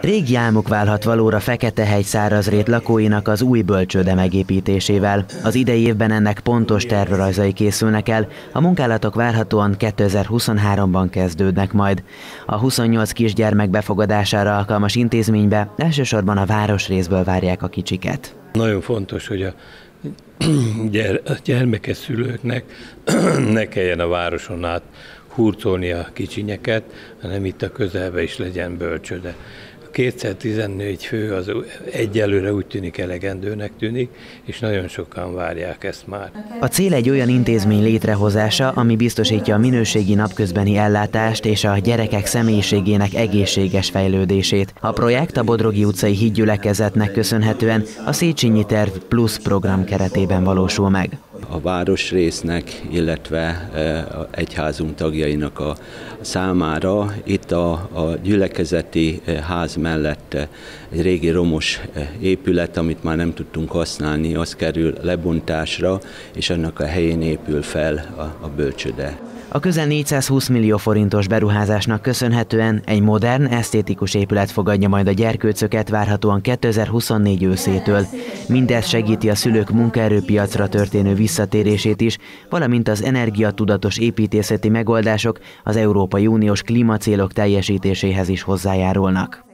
Régi álmuk válhat valóra Feketehegy szárazrét lakóinak az új bölcsőde megépítésével. Az idei évben ennek pontos tervrajzai készülnek el, a munkálatok várhatóan 2023-ban kezdődnek majd. A 28 kisgyermek befogadására alkalmas intézménybe elsősorban a városrészből várják a kicsiket. Nagyon fontos, hogy a gyermekes szülőknek ne kelljen a városon át hurcolni a kicsinyeket, hanem itt a közelben is legyen bölcsöde. 214 fő az egyelőre úgy tűnik elegendőnek tűnik, és nagyon sokan várják ezt már. A cél egy olyan intézmény létrehozása, ami biztosítja a minőségi napközbeni ellátást és a gyerekek személyiségének egészséges fejlődését. A projekt a Bodrogi utcai hídgyülekezetnek köszönhetően a Széchenyi Terv Plus program keretében valósul meg a városrésznek, illetve e, egyházunk tagjainak a számára. Itt a, a gyülekezeti e, ház mellett e, egy régi romos épület, amit már nem tudtunk használni, az kerül lebontásra, és annak a helyén épül fel a, a bölcsöde. A közel 420 millió forintos beruházásnak köszönhetően egy modern, esztétikus épület fogadja majd a gyerkőcöket várhatóan 2024 őszétől. Mindez segíti a szülők munkaerőpiacra történő visszatérését is, valamint az energiatudatos építészeti megoldások az Európai Uniós klímacélok teljesítéséhez is hozzájárulnak.